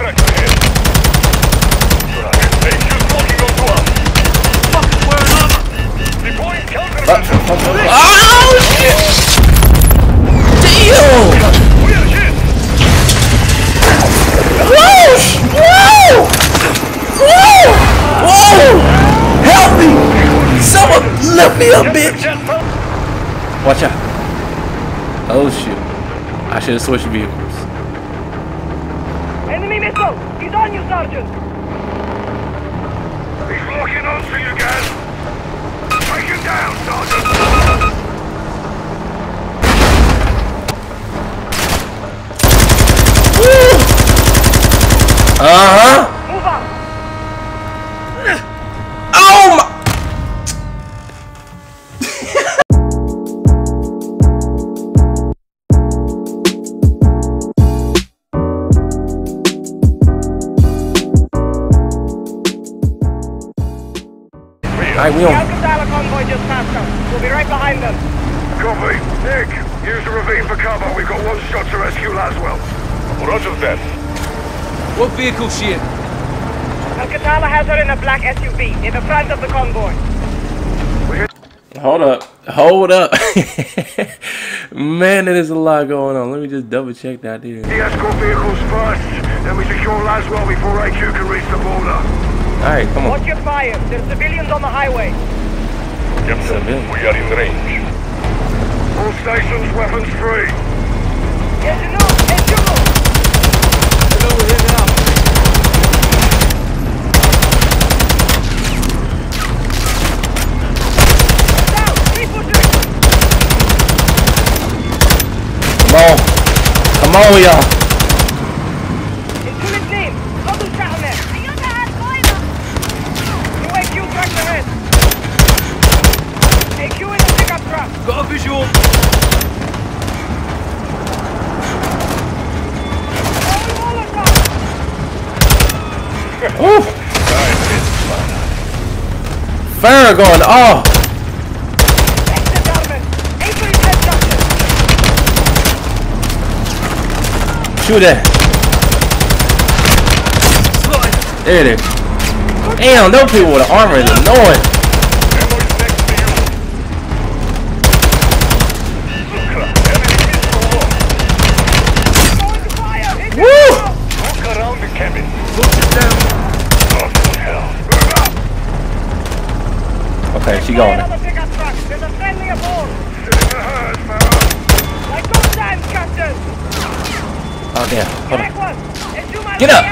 onto us. Fucking! Deploying countermeasures. Oh shit! Whoa! Whoa! Whoa! Whoa! Help me! Someone lift me up, bitch! Watch out. Oh shoot. I should have switched vehicles. Alright, we The on Alcazar convoy just passed us. We'll be right behind them. Copy. Nick, use the ravine for cover. We've got one shot to rescue Laswell. Roger that. What vehicle's she in? Al-Qatala has her in a black SUV, in the front of the convoy. Hold up. Hold up. Man, there's a lot going on. Let me just double check that here. The escort vehicles first. Then we secure Laswell before AQ can reach the border. Alright, come on. Watch your fire. There's civilians on the highway. Captain, Civilian. we are in range. All stations, weapons free. Yes, you know. Yes, you. You know we're here now. Down! Three pushers! Come on. Come on, y'all. In Tulin's name! Double shot on there! New AQ tracks ahead! AQ in the pickup truck! Got a visual. Throwing Molotov! Ooh. Fire going junction! Ah! Shoot that. There it is. Damn, those people with the armor is annoying. Ammo is next to you. Enemy missile lost. Going to fire! Hit him Woo! now! Look around the cabin. Put it down. Oh, hell. Move up. Okay, she Fire going. on the pickup truck! There's a friendly aboard! Sit in the herd, man. Like those times, going. Oh damn. Hold on. Get up.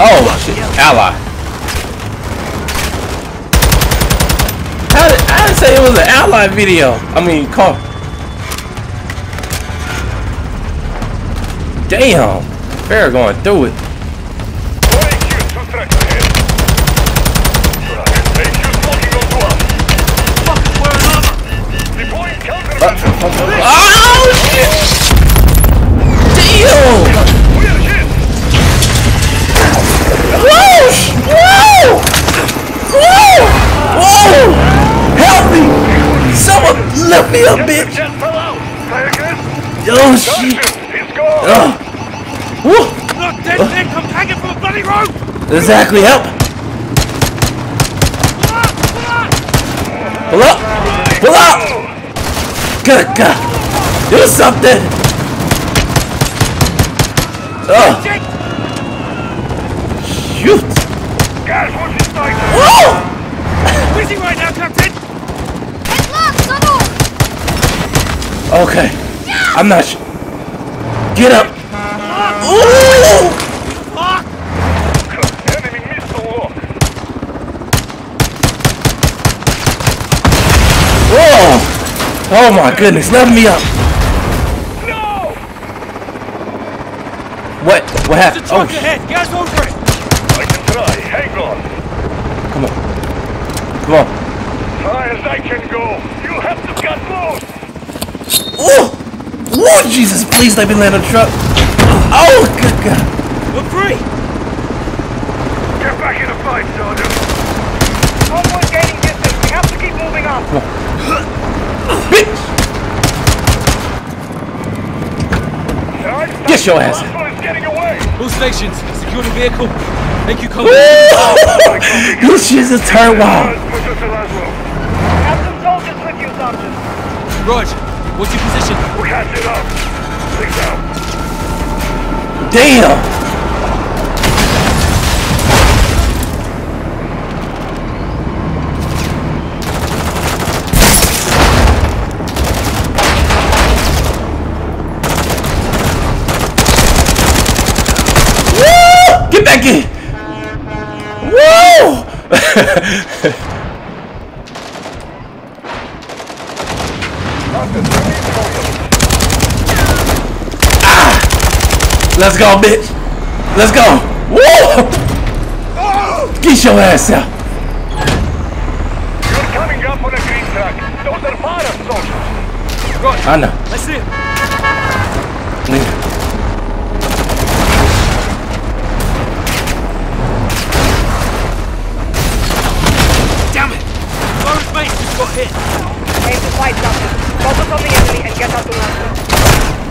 Oh shit. Ally. How did I say it was an ally video? I mean call. Damn. Fair going through it. More AQ, two tracks ahead. AQ's locking onto us. Fucking wearing armor! Deploying countermeasures. Oh shit! Damn! We are hit. Whoa! Whoa! Whoa! Whoa! Help me! Someone lift me up, bitch! Jet fell out. Say again. Oh shit! Sergeant, he's gone. Ugh. Woo! Not dead, Nick! I'm hanging from a bloody rope! Exactly, help! Pull up! Pull up! Good God! Do something! Oh! Shoot! Guys, what's his name? Woo! Busy right now, Captain! Okay. I'm not sure. Get up! Ooh! Fuck! Enemy missile lock. Whoa! Oh my goodness, lift me up! No! What? What There's a happened? Oh, ahead! Get over it! I can try. Hang on. come on. Come on. High as I can go. You have to cut close. Ooh! Lord Jesus, please let me land a truck. Oh, good God. We're free. Get back in the fight, Sergeant. Onward gaining distance. We have to keep moving on. Get your ass Who's All stations, secure the vehicle. Thank you, Colonel. this shit's a turn wild. Have some soldiers with you, Sergeant. Roger what's your position? We're catching up. Six out. Damn. Woo! Get back in. Woo! Let's go, bitch. Let's go. Woo! Get your ass out. You're coming up on a green track. Those are fire soldiers. Rog, I know. I see him. Damn it! Forrest Mace just got hit. Aim to fight, Sergeant. Focus on the enemy and get up to Laswell.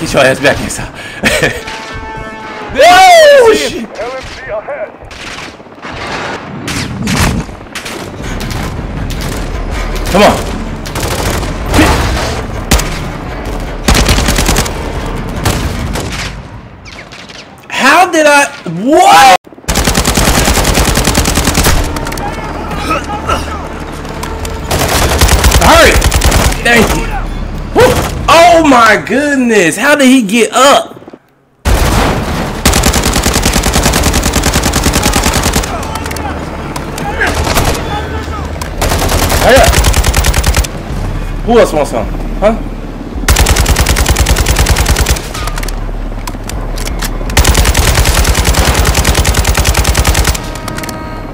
Get your ass back inside. Him. shit. Come on. How did I? What? Hurry! Thank you. Whew. Oh my goodness! How did he get up? Up! Who else wants some? Huh?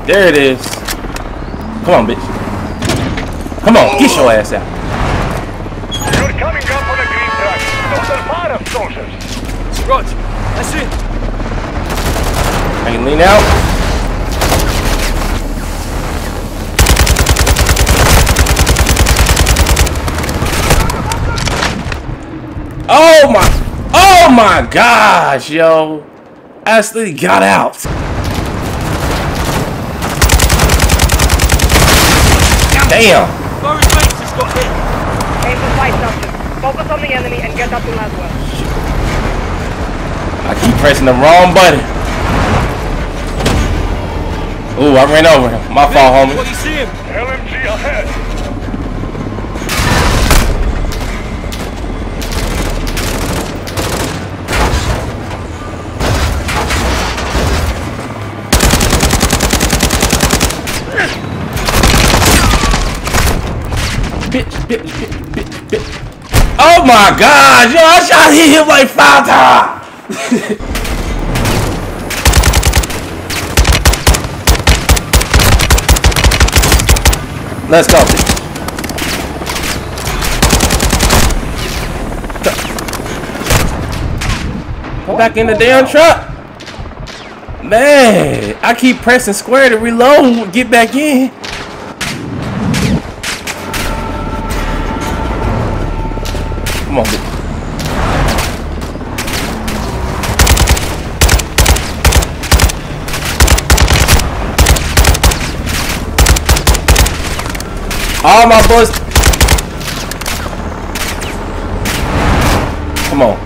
There it is. Come on, bitch. Come on, get your ass out. You're coming up on a green track. Those are fire soldiers. Rog, I see. I can lean out. Oh my, oh my gosh, yo. Ashley got out. Damn. Forrest Mace just got hit. Aim to fight, Focus on the enemy and get up to Laswell. I keep pressing the wrong button. Ooh, I ran over him. My fault, homie. What do you see him? LMG ahead. bitch, bitch, bitch, bitch, bitch. Oh my god, yo, I shot hit him like five times. Let's go. Go back in the damn oh. truck. Man, I keep pressing square to reload, get back in. All my boys. Come on.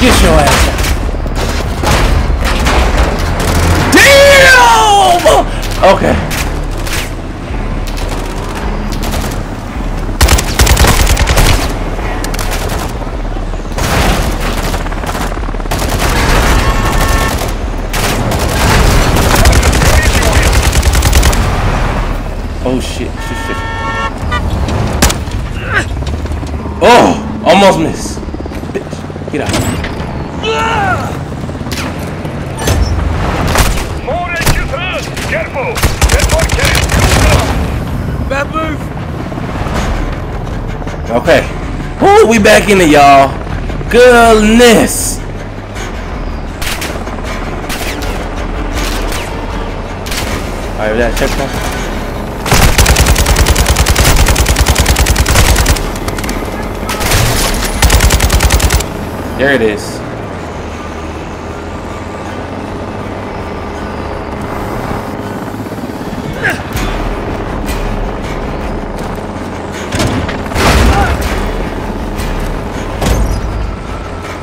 Get your ass out. Damn! Okay. Oh, almost missed. Bitch, get out. Careful! That one carries fuel Bad move! Okay. Woo, we back in it, y'all. Goodness! Alright, that checkpoint. There it is.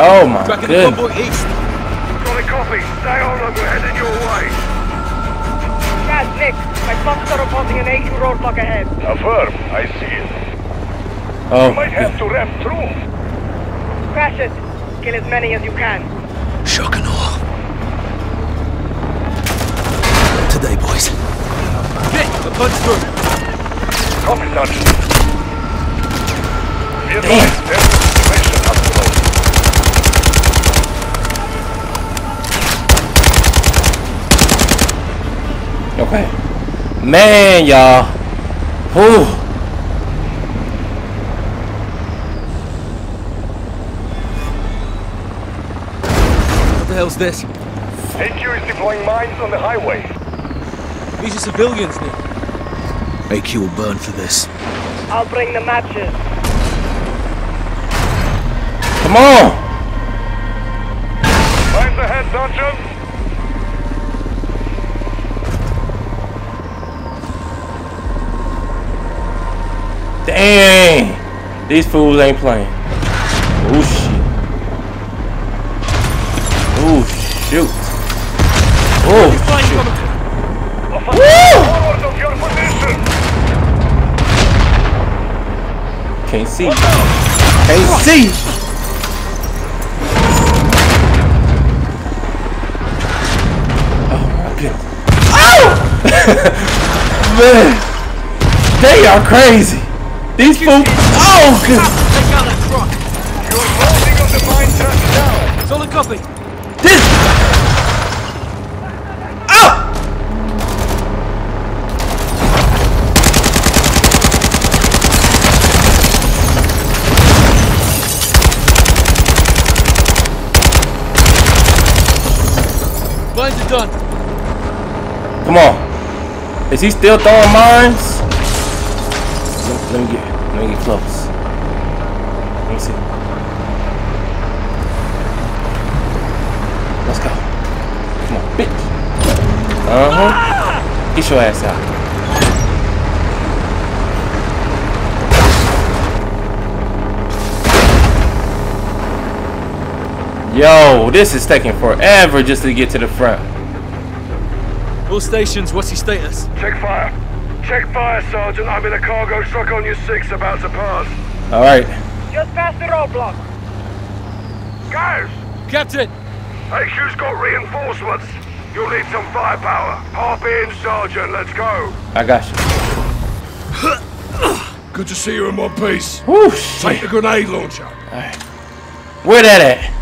Oh my Tracking the goodness. convoy copy. Stay on and we're heading your way. Chad, Nick, my spots are reporting an AQ roadblock ahead. Affirm. I see it. Oh, Might have to ramp through. Crash it. Kill as many as you can. Shock and awe. Today, boys. Get the punch through. Copy, Sergeant. Be advised, there's a situation up below. okay. Man, y'all. Whew. Hell's this? AQ is deploying mines on the highway. These are civilians, Nick. AQ will burn for this. I'll bring the matches. Come on. Mines ahead, Sergeant. Dang. These fools ain't playing. Shoot. Oh shoot. coming. Forward of. Can't see. Can't see. Oh my goodness. Oh! Man. They are crazy. These fools. Oh good. Take out that truck. You're holding on the mine track now. Solid copy. This. Mines are done. Come on. Is he still throwing mines? Let, let me get let me get close. Let me see. Let's go. Come on, bitch. Uh-huh. Get your ass out. Yo, this is taking forever just to get to the front. All stations, what's your status? Check fire. Check fire, Sergeant. I'm in a cargo truck on your six about to pass. All right. Just past the roadblock. Guys, Captain! HQ's got reinforcements. You'll need some firepower. Hop in, Sergeant. Let's go. I got you. Good to see you in one piece. Whew, Take shit. the grenade launcher. Where that at?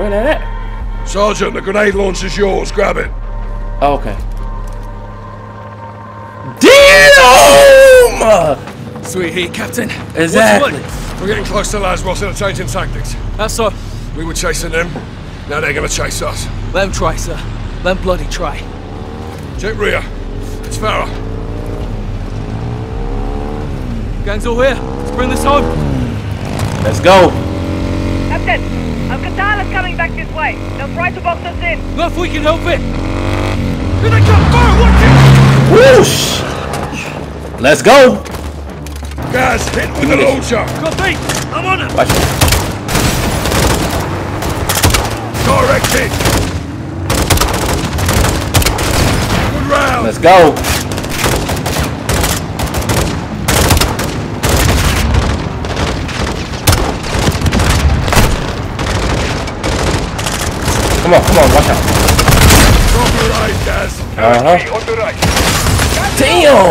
Where that at? Sergeant, the grenade launcher's yours. Grab it. Oh, okay. Damn! Sweet heat, Captain. Exactly. We're getting close to Laswell, and are changing tactics. That's so. We were chasing them. Now they're gonna chase us. Let them try, sir. Let them bloody try. Check rear. It's Farah. Gang's all here. Let's bring this home. Let's go. Captain, Al-Qatala's coming back this way. They'll try to box us in. Not if we can help it. Here they come! Fire! Watch it! Whoosh! Let's go. Guys, hit with the launcher. Copy! I'm on it! Watch it. Direct hit. Good round. Let's go. Come on, come on, watch out. Uh huh. Damn!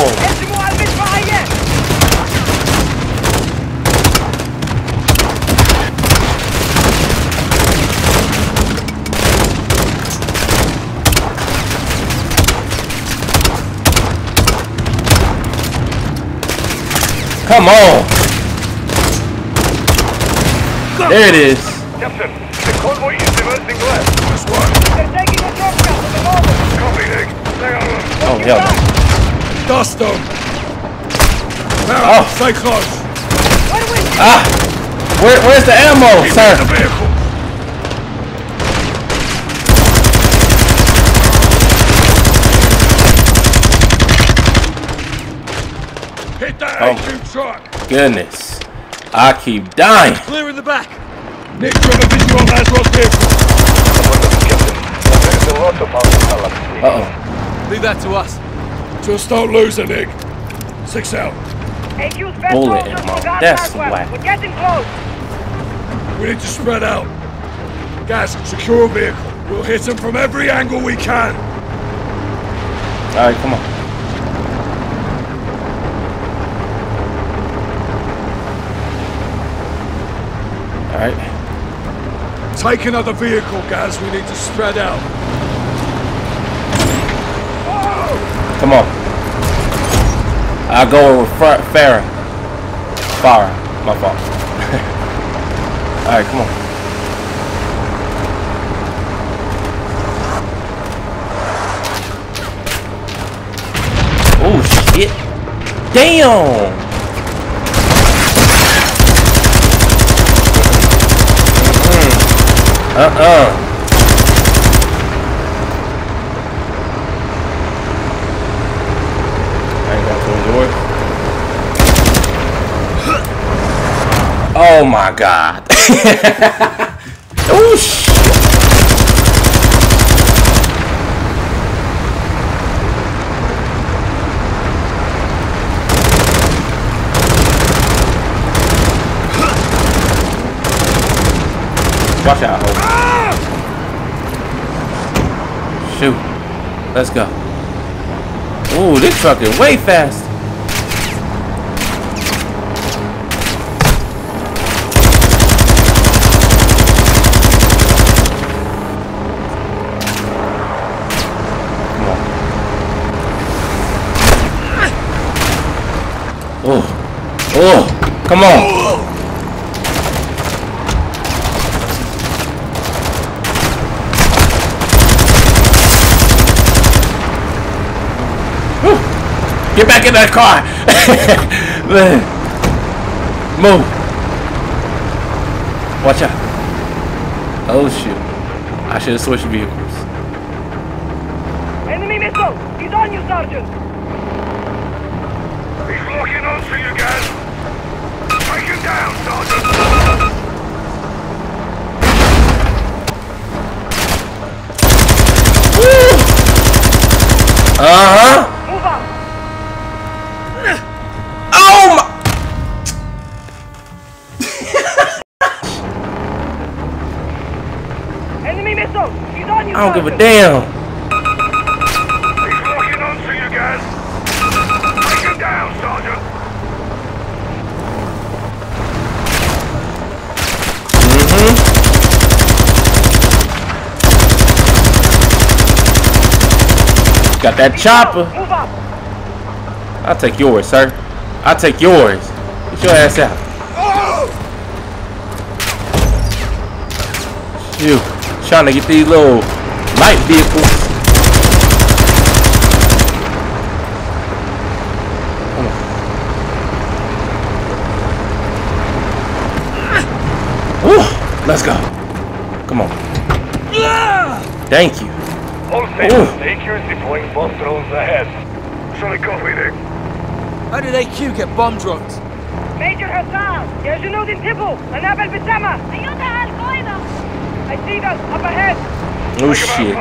Come on. There it is. Captain, the convoy is reversing left. This one. They're taking a drop shot at the moment. Copy, Nick. Stay on them. Oh, hell no. Dust them! Oh. Stay close! Where we? Ah! Where, where's the ammo, The sir? vehicle. Hit that Oh. A2 truck! Goodness. I keep dying. Clear in the back! Nick, you have a visual on Laswell's vehicle? Uh-oh. Leave that to us. Just don't lose it, Nick. Six out. AQ's best Bullet soldiers ammo. That's Roswell. whack. We're getting close. We need to spread out. Guys, secure a vehicle. We'll hit them from every angle we can. Alright, come on. Alright. Take another vehicle, guys. We need to spread out. Come on. I'll go with front Farah. Farah. My fault. Alright, come on. Oh shit. Damn! Mm-mm. Uh-uh. I ain't got close doors. Oh my god. shit. Watch out, Hope. Shoot. Let's go. Ooh, this truck is way fast. Come on. Oh. Oh. Come on. Get back in that car. Move. Watch out. Oh shoot. I should have switched vehicles. Enemy missile. He's on you, Sergeant. He's locking onto you guys. Take him down, Sergeant. Uh-huh. Move out. Oh my Enemy missile. He's on Oh my. Missile, she thought you, I don't give a damn. He's locking onto you guys. Take him down, Sergeant. Got that chopper. I'll take yours, sir. I'll take yours. Get your ass out. Shoot. Trying to get these little light vehicles. Come on. Woo. Let's go. Come on. Thank you. All Ooh. stations, AQ is deploying bomb drones ahead. Solid copy, Nick. How did AQ get bomb drones? Major Hassan. يا جنود انتبهوا. قنابل بالسما. أيها القاعدة. I see them up ahead. Oh Take him shit.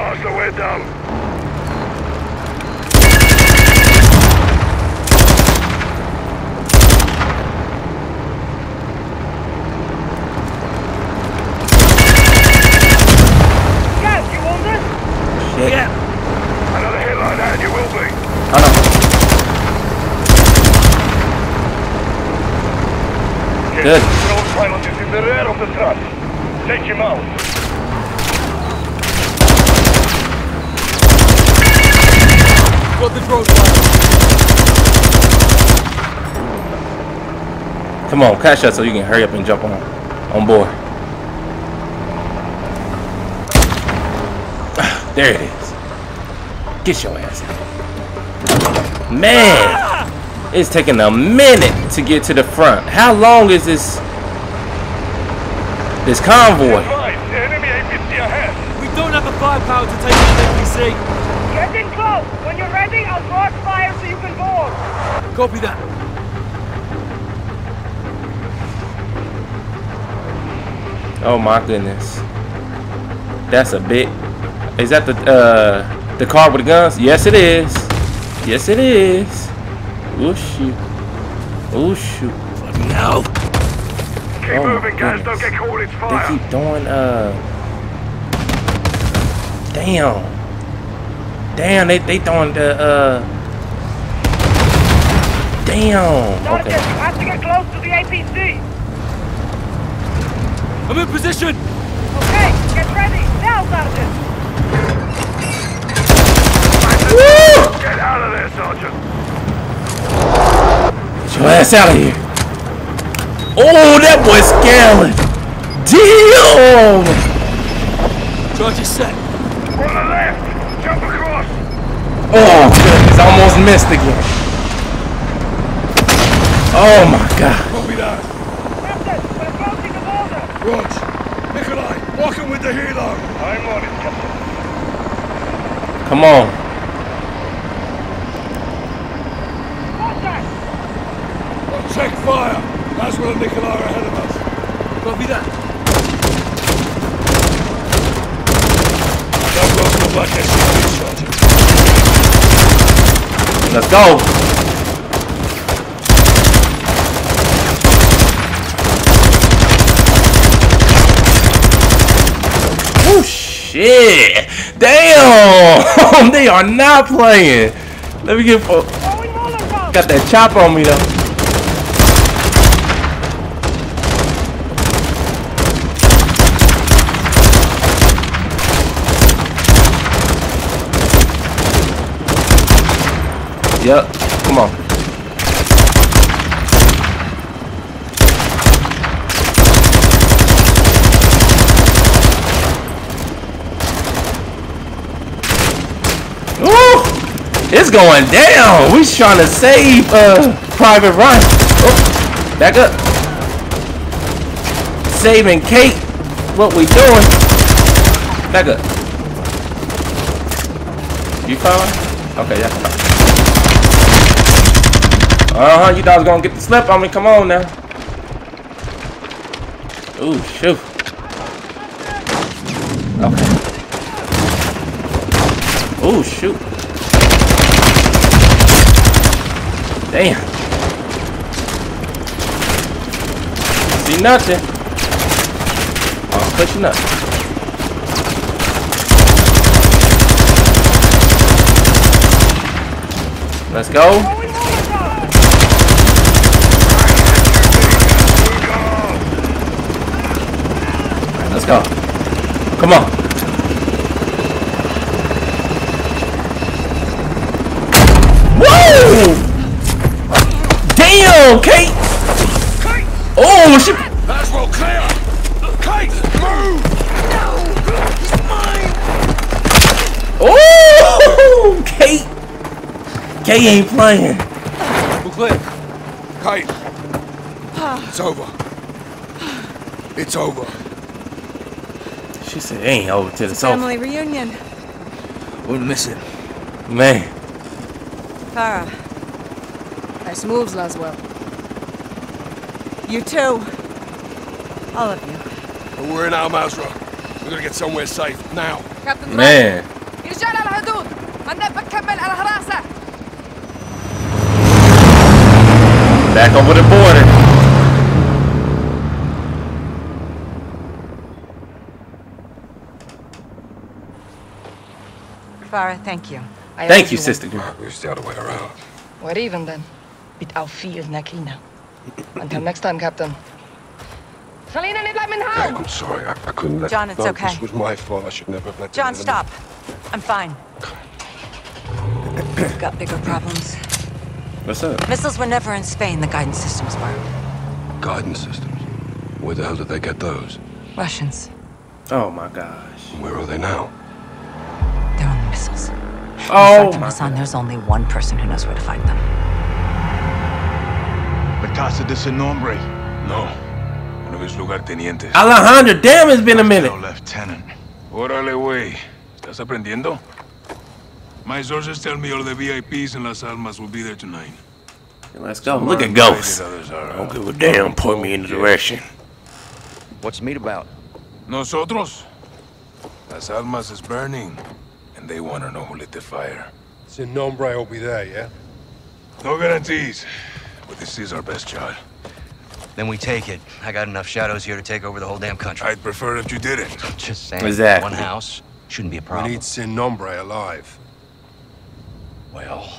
Good. Come on, cash out so you can hurry up and jump on on board. There it is. Get your ass out. Man, it's taking a minute to get to the front. How long is this this convoy? Advise, enemy APC ahead. We don't have the firepower to take on an APC. Get in close. When you're ready, I'll cross fire so you can board. Copy that. Oh my goodness. That's a bit. Is that the uh the car with the guns? Yes it is. Yes it is. Oh shoot. Oh shoot. Bloody hell. Keep Oh, moving, guys. Don't get caught in They fire. keep doing uh Damn. Damn, they they throwing the uh Damn. Sergeant, Okay. you have to get close to the APC. I'm in position. Okay, get ready. Now, Sergeant. Get out of there, Sergeant. Get your ass out of here. Oh, that boy's scaling. Damn. Charge is set. On the left. Jump across. Oh goodness, I almost missed again. Oh my god. Copy that. Captain, we're approaching the border. Rog. Nikolai, walking with the helo. I'm on it, Captain. Come on. Contact. Well, check fire. Laswell and Nikolai are ahead of us. Copy that. Laswell's got back SCV, Sergeant. Let's go. Oh shit! Damn! they are not playing. Let me get. Throwing Molotov. got that chop on me though. Yep. Come on. Ooh, it's going down. We trying to save uh Private Ryan. Oh, back up. Saving Kate. What we doing? Back up. You fine? Okay, yeah. Huh. You thought I gonna get the slip on me? Come on now. Ooh, shoot. Okay. Ooh, shoot. Damn. See nothing. Oh, I'm pushing up. Let's go. Throwing Molotov. Let's go. Come on. Woo! Damn, Kate. Oh, she. Laswell, clear. Kate, move. No! He's mine! Oh, Kate. Kate ain't playing. We're clear. Kate. It's over. It's over. She said, it ain't over till it's over. Family reunion. We're missing. Man, Farah. Nice moves, Laswell. You too. All of you. But we're in Al Mazrah. We're gonna get somewhere safe now. Captain man. رجال على الحدود أنا بكمل على هراسة Back over the border. Farah, thank you. Thank you, sister girl. It's the other way around. What even then? Bit auf viel Nakina. Until next time, Captain. Salina, nicht bleiben in Hey, Haus! I'm sorry. I, I couldn't let John, it's no, okay. This was my fault. I should never have let the John, stop. I'm fine. We've got bigger problems. What's up? Missiles were never in Spain. The guidance systems were. Guidance systems. Where the hell did they get those? Russians. Oh my gosh. Where are they now? Oh Sergeant my there's only one person who knows where to find them. The Casa de Sin Nombre. No. One of his lugartenientes. Alejandro, damn, it's been a minute. No lieutenant. Órale, güey. ¿Estás aprendiendo? My sources tell me all the VIPs in Las Almas will be there tonight. Let's go. Look at ghosts. Ghost. others are Don't give a damn. Point me in the direction. What's the meet about? Nosotros? Las Almas is burning, and they want to know who lit the fire. Sin Nombre will be there, yeah? No guarantees, but this is our best shot. Then we take it. I got enough shadows here to take over the whole damn country. I'd prefer if you didn't. Just saying. Exactly. One house shouldn't be a problem. We need Sin Nombre alive. Well,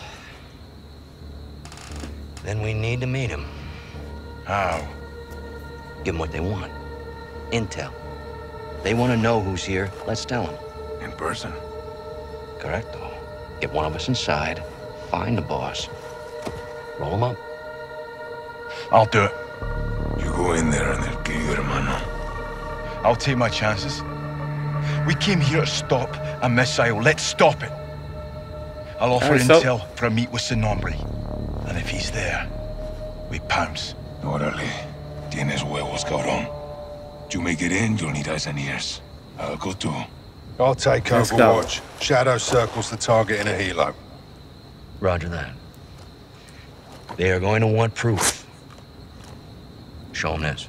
then we need to meet him. How? Give them what they want. Intel. They want to know who's here. Let's tell them. In person. Correcto. Get one of us inside. Find the boss. Roll him up. I'll do it. You go in there and they'll kill you, hermano. I'll take my chances. We came here to stop a missile. Let's stop it. I'll offer Alright, so- intel for a meet with Sin Nombre. And if he's there, we pounce. Órale. Tienes huevos, cabrón. You make it in, you'll need eyes and ears. I'll go too. I'll take Let's go. Overwatch. Shadow circles the target in a helo. Roger that. They are going to want proof. Show them this.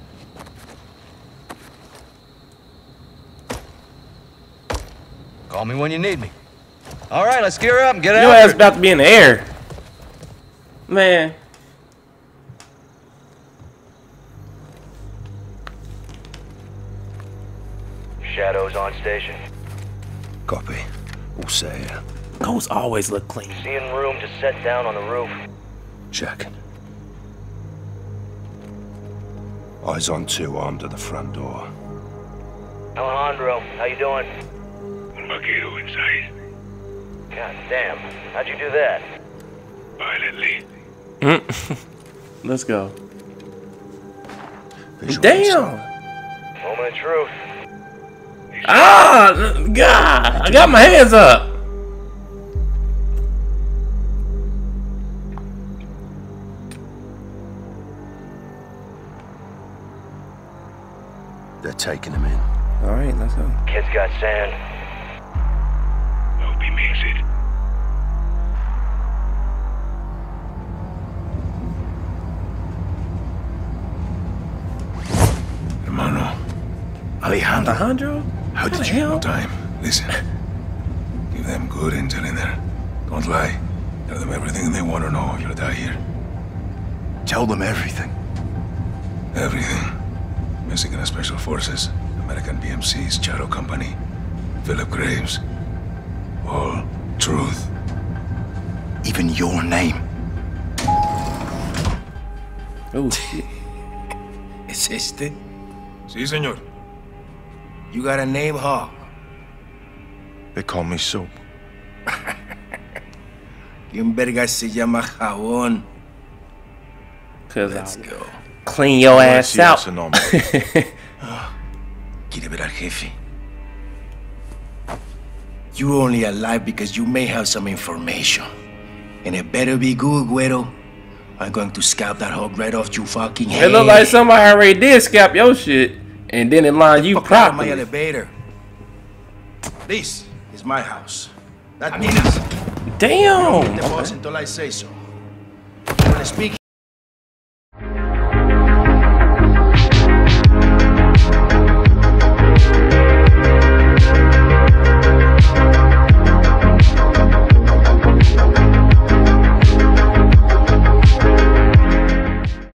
Call me when you need me. All right, let's gear up and get out. Your out. ass about to be in the air. Man. Shadows on station. Copy. All set always look clean. Seeing room to set down on the roof. Check. Eyes on two armed at the front door. Alejandro, how you doing? Vaquero inside. God damn. How'd you do that? Violently. Mm. Let's go. Visual Damn. Moment of truth. Ah, God. I got my hands up. They're taking him in. All right, let's go. Kid's got sand. Hope he makes it. Hermano, Alejandro, Alejandro? How did you hell? no time. Listen. Give them good intel in there. Don't lie. Tell them everything they want to know. You'll die here. tell them everything? Everything. Mexican Special Forces, American PMC's Shadow Company, Phillip Graves. All truth. Even your name. Oh, shit. It's este. Sí, señor. You got a name, huh? They call me Soap. ¿Quién verga se llama Jabón? Cause Let's I'll go. clean your ass see out. us a nombre. Quiere ver al jefe. You only alive because you may have some information. And it better be good, Güero. I'm going to scalp that hog right off your fucking head. It look like somebody already did scalp your shit, and then in line you Fuck out my elevator. This is my house. That means Damn. the boss until I say so. You wanna speak?